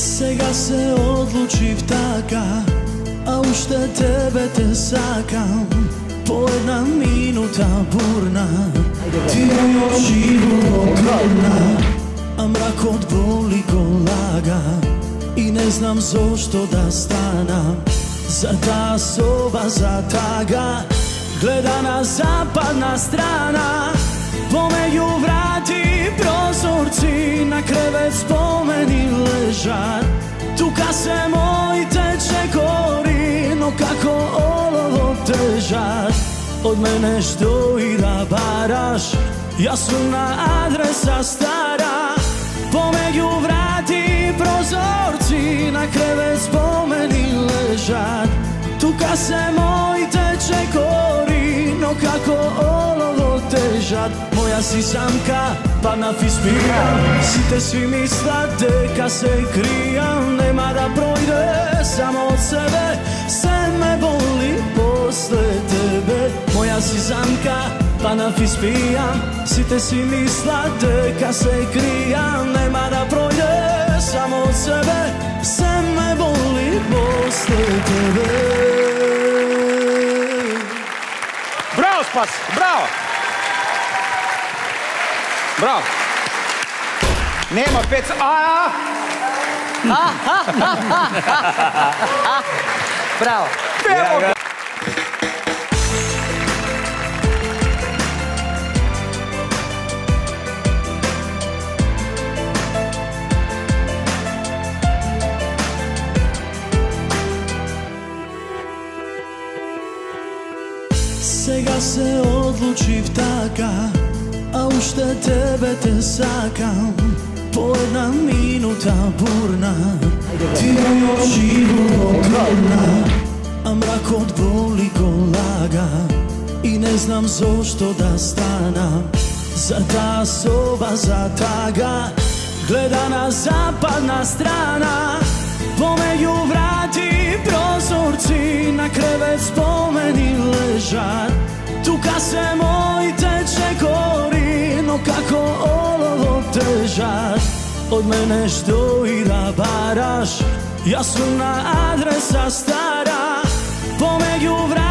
Сега се одлучив така, а уште тебе те сакам. По една минута бурна, ти ми очи бурна, а мракот боли го лага. И не знам зошто да станам, за таа соба, за тага, гледа на западна страна, помеѓу врати Na krevet spomeni ležat. Tuka se moj teče gori No kako olovo težat. Od mene što i da baraš Jasna adresa stara. Pomeđu vrati prozorci Na krevet spomeni ležat. Tuka se moj teče gori No kako težat Moja si samka pa na fispijam Si te svi mislate ka se krijam Nema da projde samo od sebe. Sve me boli posle tebe. Moja si zamka pa na fispijam Si te svi mislate ka se krijam Nema da projde samo od sebe. Sve me boli posle tebe. Bravo, Spas, bravo! Браво. Нема пец. А! Браво. Пево. Сега се одлучив така A ušte tebe te sakam Po jedna minuta burna. Ti mi oči vrlo A mrak od boli laga. I ne znam zašto da stanam Za ta soba zataga. Gleda na zapadna strana Pomeđu vrati prozorci Na krevet spomeni Od mene što i da baraš Jasna adresa stara Pomeđu vrati